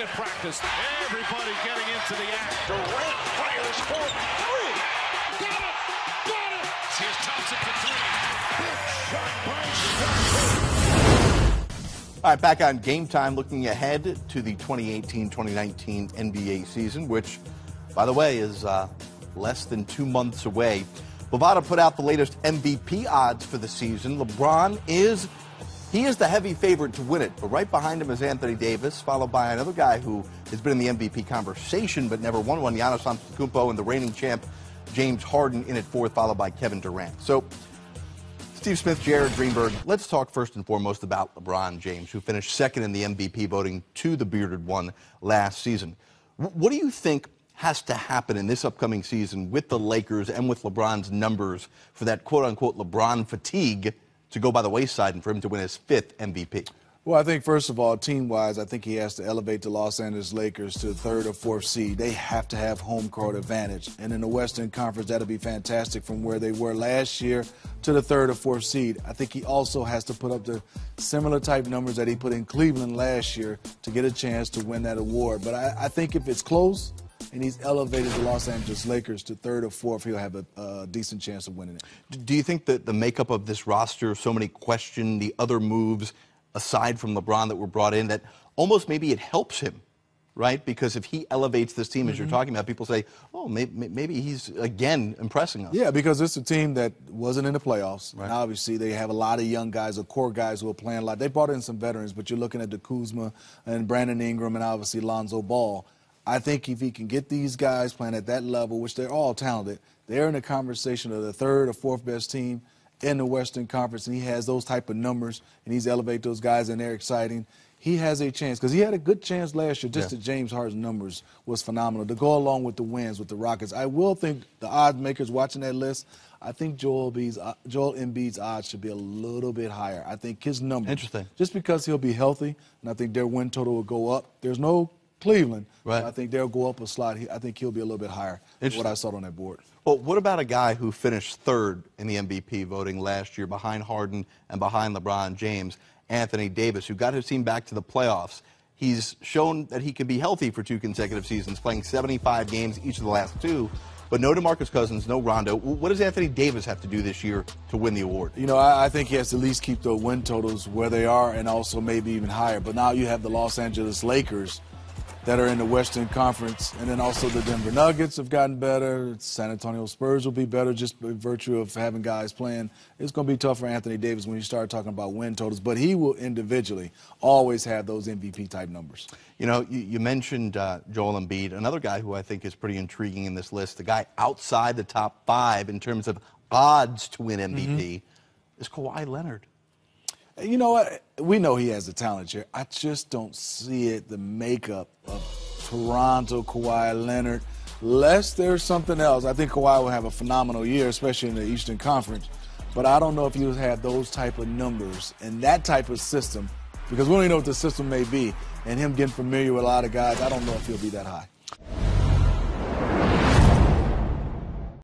at practice. Everybody getting into the act. Durant fires for three. Got it! Got it! Here's Thompson for three. Shot by Steph. All right, back on game time, looking ahead to the 2018-2019 NBA season, which, by the way, is uh, less than two months away. Bovada put out the latest MVP odds for the season. LeBron is he is the heavy favorite to win it, but right behind him is Anthony Davis, followed by another guy who has been in the MVP conversation but never won one, Giannis Antetokounmpo, and the reigning champ James Harden in at fourth, followed by Kevin Durant. So Steve Smith, Jared Greenberg. Let's talk first and foremost about LeBron James, who finished second in the MVP voting to the bearded one last season. What do you think has to happen in this upcoming season with the Lakers and with LeBron's numbers for that quote unquote LeBron fatigue to go by the wayside and for him to win his fifth MVP? Well, I think first of all, team-wise, I think he has to elevate the Los Angeles Lakers to third or fourth seed. They have to have home court advantage, and in the Western Conference, that'll be fantastic from where they were last year to the third or fourth seed. I think he also has to put up the similar type numbers that he put in Cleveland last year to get a chance to win that award. But I, I think if it's close, and he's elevated the Los Angeles Lakers to third or fourth, he'll have a, a, decent chance of winning it. Do you think that the makeup of this roster, so many question the other moves aside from LeBron that were brought in, that almost maybe it helps him, right? Because if he elevates this team, as you're mm-hmm. talking about, people say, oh, maybe, maybe, he's again impressing us. Yeah, because it's a team that wasn't in the playoffs. Right. And obviously, they have a lot of young guys or core guys who are playing a lot. They brought in some veterans, but you're looking at the Kuzma and Brandon Ingram and obviously Lonzo Ball. I think if he can get these guys playing at that level, which they're all talented, they're in the conversation of the third or fourth best team in the Western Conference, and he has those type of numbers, and he's elevate those guys, and they're exciting. He has a chance because he had a good chance last year. Just yeah. the James Harden numbers was phenomenal to go along with the wins with the Rockets. I will think the odds makers watching that list. I think Joel Embiid's, uh, Joel Embiid's odds should be a little bit higher. I think his numbers. Interesting. Just because he'll be healthy, and I think their win total will go up. There's no Cleveland. Right. I think they'll go up a slot. I think he'll be a little bit higher than what I saw on that board. Well, what about a guy who finished third in the MVP voting last year behind Harden and behind LeBron James, Anthony Davis, who got his team back to the playoffs? He's shown that he can be healthy for two consecutive seasons, playing 75 games each of the last two. But no DeMarcus Cousins, no Rondo. What does Anthony Davis have to do this year to win the award? You know, I, I think he has to at least keep the win totals where they are and also maybe even higher. But now you have the Los Angeles Lakers that are in the Western Conference. And then also the Denver Nuggets have gotten better. San Antonio Spurs will be better just by virtue of having guys playing. It's going to be tough for Anthony Davis when you start talking about win totals, but he will individually always have those MVP type numbers. You know, you, you mentioned uh, Joel Embiid, another guy who I think is pretty intriguing in this list, the guy outside the top five in terms of odds to win MVP, mm-hmm. is Kawhi Leonard. You know what? We know he has the talent here. I just don't see it, the makeup of Toronto, Kawhi Leonard. Less there's something else. I think Kawhi will have a phenomenal year, especially in the Eastern Conference. But I don't know if he'll have those type of numbers and that type of system, because we don't even know what the system may be. And him getting familiar with a lot of guys, I don't know if he'll be that high.